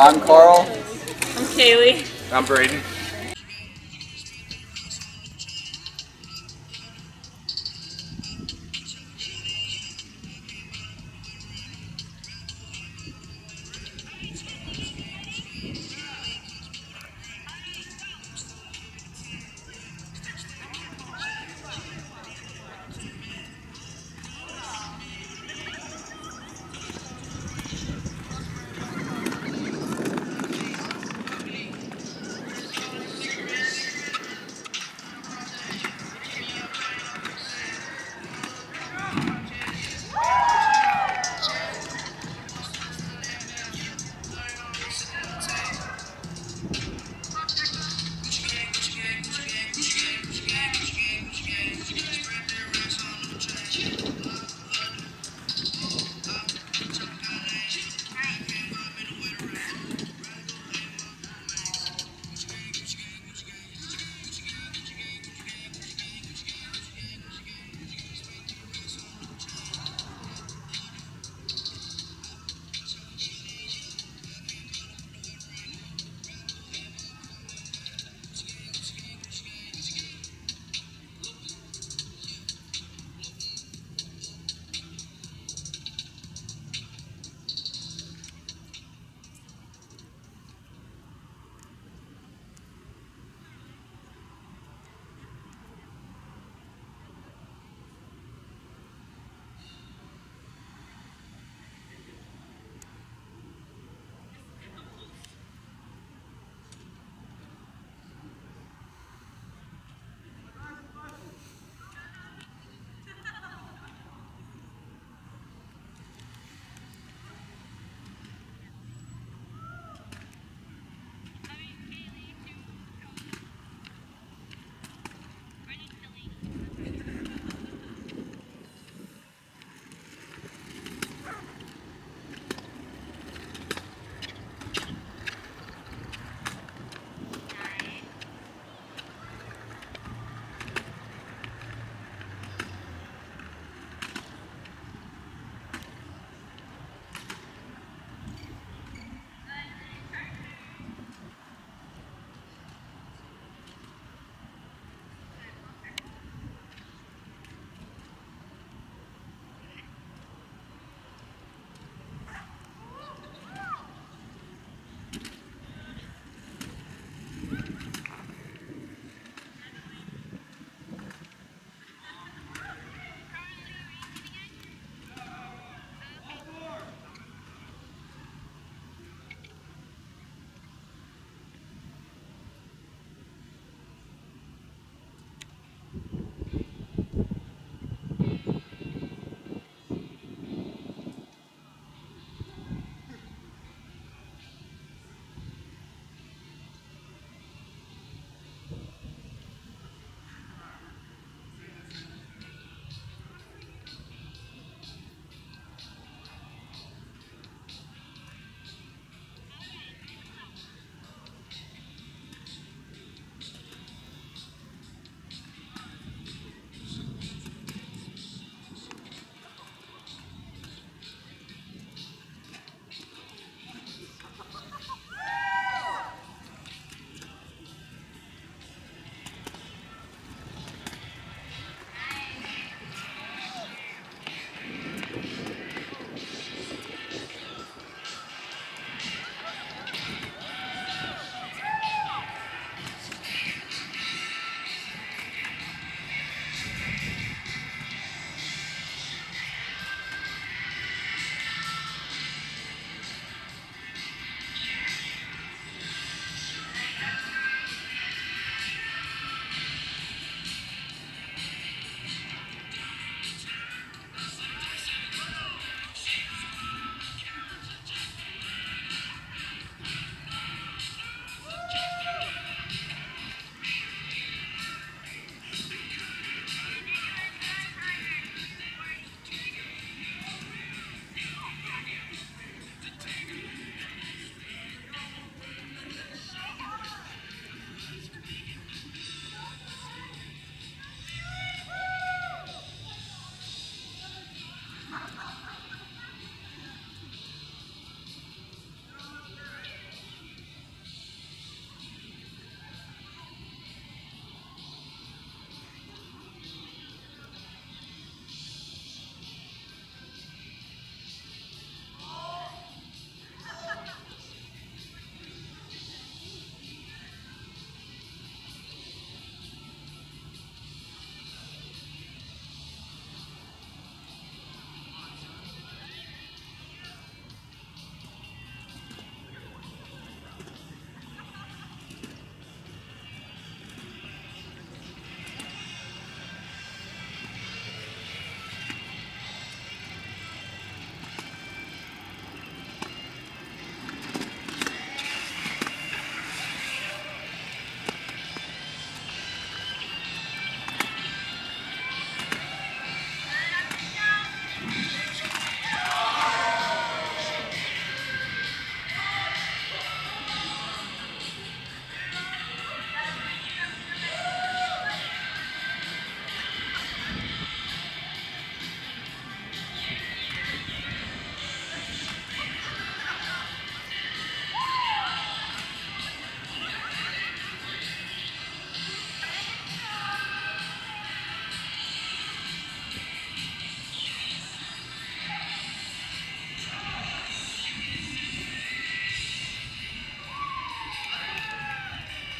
I'm Carl. I'm Kaylee. I'm Braden.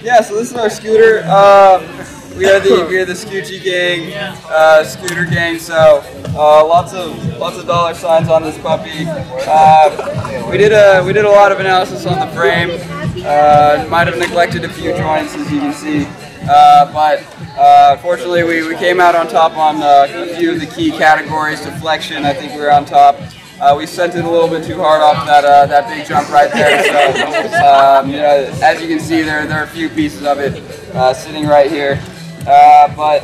Yeah, so this is our scooter. Uh, we are the we are the Scoochie Gang, uh, scooter gang. So uh, lots of lots of dollar signs on this puppy. Uh, we did a we did a lot of analysis on the frame. Uh, might have neglected a few joints as you can see, uh, but uh, fortunately we, we came out on top on uh, a few of the key categories. Deflection, I think we were on top. Uh, we sent it a little bit too hard off that uh, that big jump right there. So, um, you know, as you can see, there there are a few pieces of it uh, sitting right here. Uh, but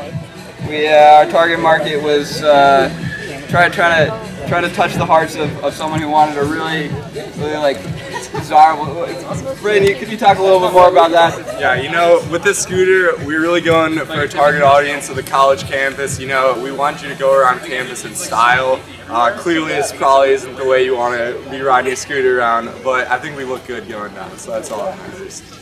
we uh, our target market was uh, trying trying to trying to touch the hearts of, of someone who wanted a really really like bizarre. Brandon, could you talk a little bit more about that? Yeah, you know, with this scooter, we're really going for a target audience of the college campus. You know, we want you to go around campus in style. Uh, clearly, this probably isn't the way you want to be riding a scooter around, but I think we look good going down, so that's all that matters.